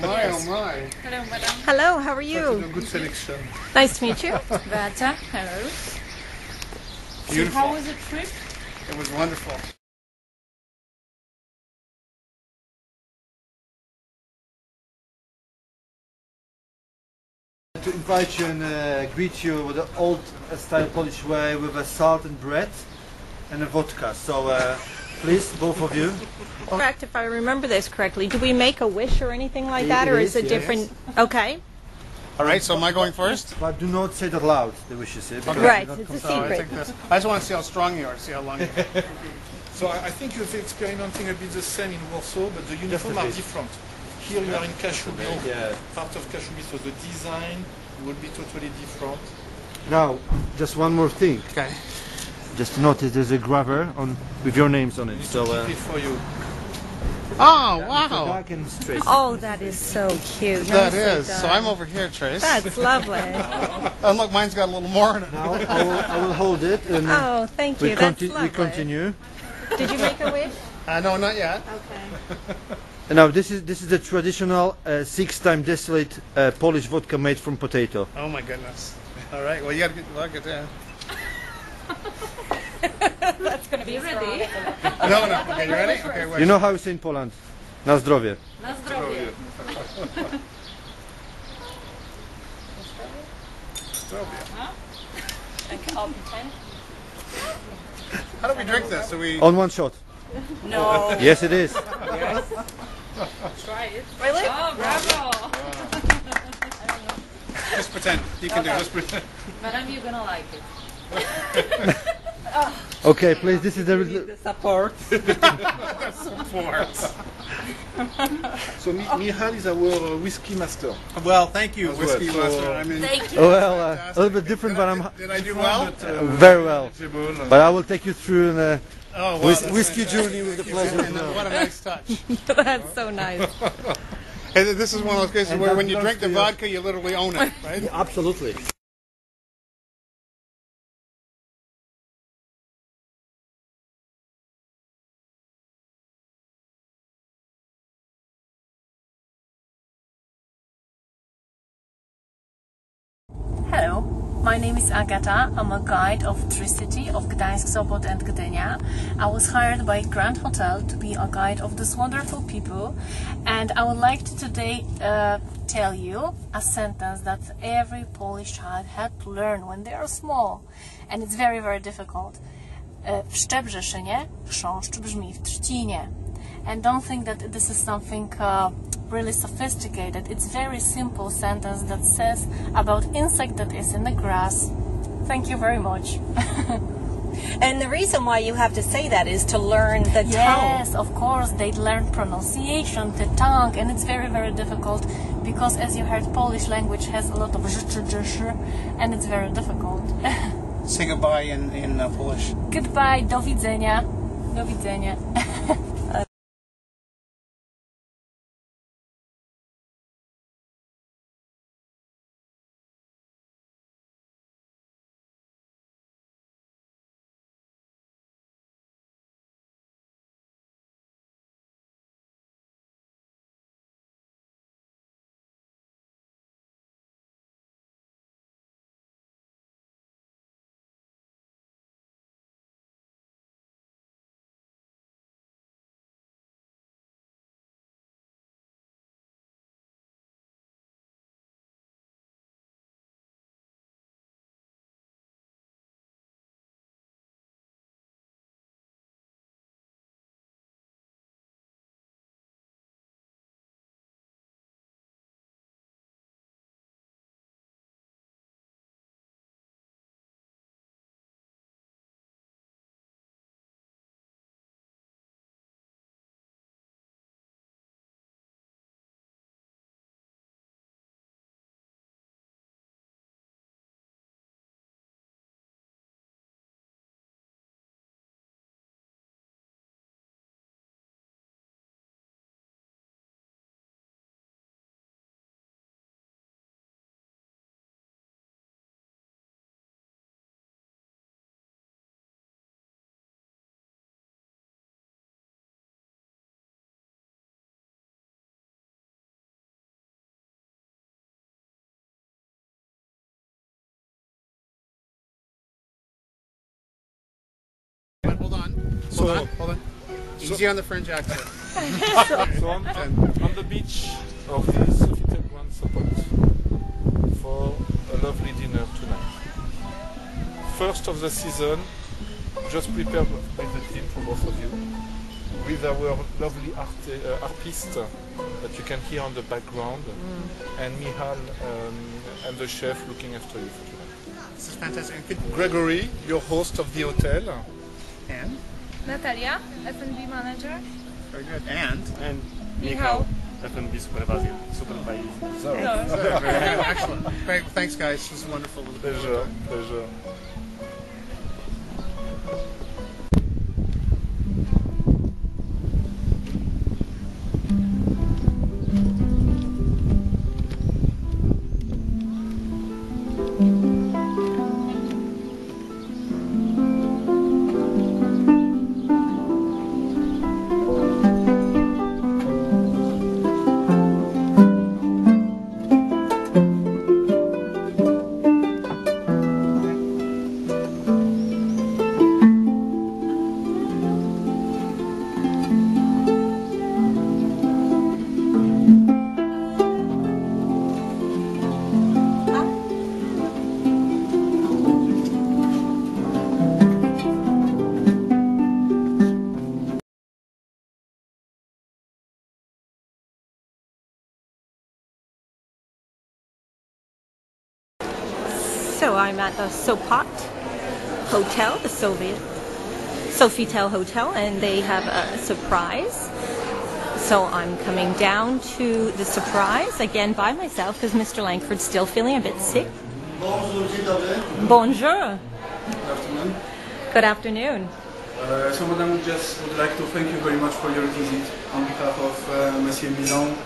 My oh my. Hello, madam. Hello, how are you? a good selection. Nice to meet you. Beata, hello. So Beautiful. how was the trip? It was wonderful. To invite you and uh, greet you with the old uh, style Polish way with a salt and bread and a vodka. So uh, please, both of you. Correct, if I remember this correctly. Do we make a wish or anything like It- that, it or is is, it yes. different? Okay, All right, so am I going first? But do not say that loud, the wishes. eh, because right. It's a I secret. I just want to see how strong you are. See how long. You So I I think you're experimenting a bit the same in Warsaw, but the uniform are different. Here you are in Kashubi, Yeah. part of Kashubi, so the design will be totally different. Now, just one more thing. okay. Just notice there's a grabber on with your names on it. Need So uh, it for you. Oh wow. dark and. Oh, that is so cute. That Nicely is. done. So I'm over here, Trace. That's lovely. And look, mine's got a little more in it. Now I will, I will hold it and uh, Oh, thank we, you. That's conti- lovely. we continue. Did you make a wish? Uh, no, not yet. Okay. Now this is this is the traditional uh, six-time distillate uh, Polish vodka made from potato. Oh my goodness. All right. Well, you got to get. Well, get that. That's going to be ready. No, no. Okay, you ready? Okay, wait. You know how we say in Poland? Na zdrowie. Na zdrowie. Okay, I'll. How do we drink this? Do we? On one shot. No. Yes, it is. Try it. Really? Oh, bravo. Just pretend. You can do. it. Just pretend. Madam, you're gonna like it. Okay, please. This is the. Support. Support. so Mi- Michal is our uh, whiskey master. Well, thank you, As whiskey well, so- master. I mean, Thank you. Well, uh, a little bit different, but I'm did I do well? But, uh, very well. But I will take you through the Oh, wow. whis- whiskey fantastic. journey with the pleasure. What a nice touch. That's so nice. Hey, this is one of those cases And where when you drink the vodka, you literally own it, right? Absolutely. My name is Agata. I'm a guide of Tricity of Gdańsk, Sopot and Gdynia. I was hired by Grand Hotel to be a guide of these wonderful people and I would like to today uh, tell you a sentence that every Polish child had to learn when they are small and it's very, very difficult. W Szczebrzeszynie chrząszcz brzmi w trzcinie. And don't think that this is something uh, really sophisticated. It's very simple sentence that says about insect that is in the grass. Thank you very much. And the reason why you have to say that is to learn the tone. Yes, of course, they learn pronunciation, the tongue, and it's very, very difficult because, as you heard, Polish language has a lot of rzeczy, rzeczy, and it's very difficult. Say goodbye in, in uh, Polish. Goodbye, do widzenia. Do widzenia. Hold on, hold on. Easy on the French accent. So on, on the beach of the Sofitel Grand Sopot for a lovely dinner tonight. First of the season, just prepared by the team for both of you, with our lovely art, uh, harpist that you can hear on the background, and Michał um, and the chef looking after you for tonight. This is fantastic. Gregory, your host of the hotel. And? Natalia, F&B manager. Very good. And? And Michał. FNB supervisor. supervisor. So, excellent. Great. Thanks, guys. This is wonderful. Pleasure, pleasure. I'm at the Sopot Hotel, the Soviet Sofitel Hotel, and they have a surprise. So I'm coming down to the surprise again by myself because Mr. Langford's still feeling a bit sick. Bonjour. Good afternoon. Good afternoon. Uh, so, Madam, we just would like to thank you very much for your visit on behalf of uh, Monsieur Milon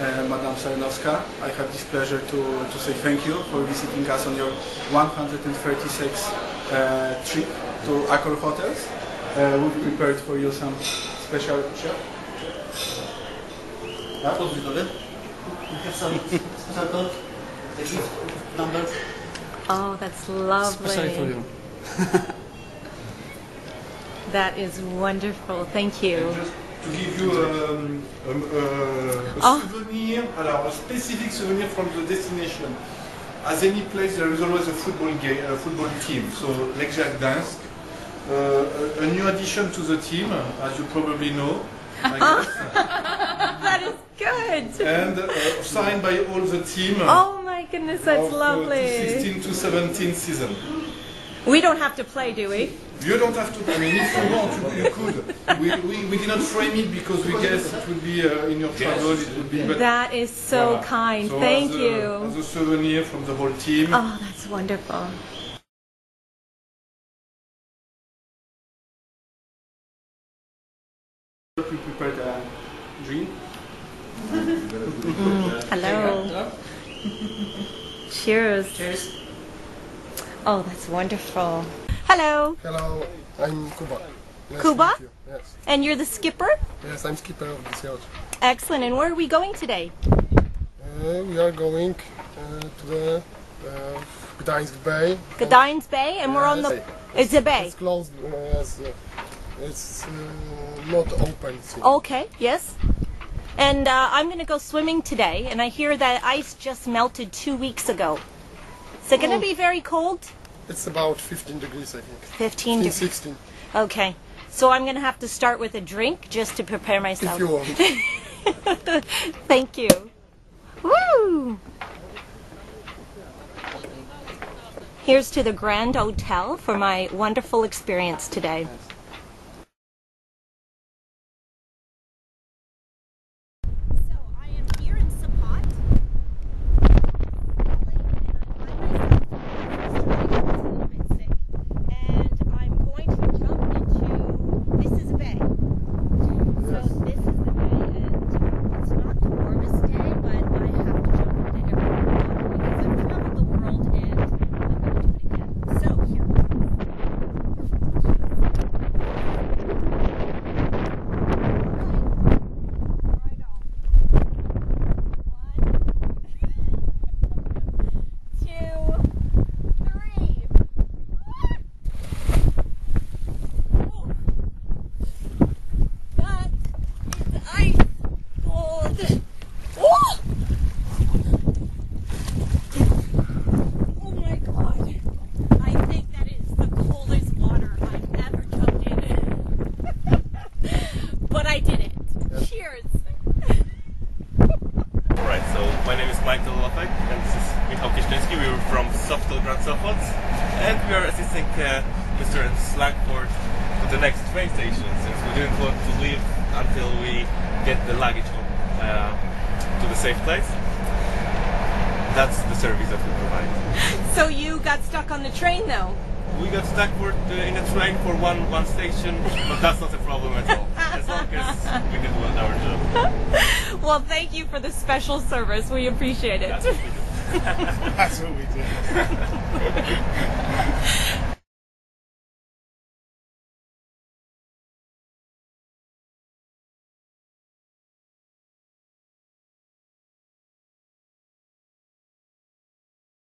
and Madame Sarinowska. I have this pleasure to, to say thank you for visiting us on your 136 uh, trip to Accor Hotels. Uh, we've prepared for you some special Dzień dobry. We have some special code. The gift number. Oh, that's lovely. Especially for you. That is wonderful. Thank you. Just to give you um, um, uh, a Oh. Souvenir, alors, a specific souvenir from the destination. As any place, there is always a football game, a football team. So Lechia Gdańsk, uh, a, a new addition to the team, as you probably know, I guess, That is good. and uh, signed by all the team. Oh my goodness, that's of, uh, lovely. 16 to 17 season. We don't have to play, do we? You don't have to. I mean, if you want, you, you could. We, we, we did not frame it because we guess it would be uh, in your travel. It would be. But That is so Voilà. kind. So Thank as a, you. As a souvenir from the whole team. Oh, that's wonderful. We prepared a drink. Hello. Cheers. Cheers. Oh, that's wonderful. Hello. Hello, I'm Kuba. Nice Kuba? You. Yes, And you're the skipper? yes, I'm skipper of this yacht. Excellent. And where are we going today? Uh, we are going uh, to the uh, Gdańsk Bay. Gdańsk Bay, and we're on the. It's a bay. It's closed uh, as uh, it's uh, not open. See. Okay. Yes. And uh, I'm going to go swimming today, and I hear that ice just melted two weeks ago. Is it going to be very cold? It's about 15 degrees, I think. 15 15, degrees. 16, Okay. So I'm going to have to start with a drink just to prepare myself. if you want. Thank you. Woo! Here's to the Grand Hotel for my wonderful experience today. So I am here in Sopot. And I'm going to jump into this is a bay. So this is the bay, and it's not the warmest day, but I have to jump into every water because I've traveled the world and I'm going to do it again. So here. Sopot, and we are assisting uh, Mr. Slagford to the next train station since we didn't want to leave until we get the luggage home uh, to the safe place. That's the service that we provide. So you got stuck on the train though? We got stuck for, uh, in a train for one one station, but that's not a problem at all. As long as we did well our job. Well, thank you for the special service. We appreciate it. That's what we do. That's what we do.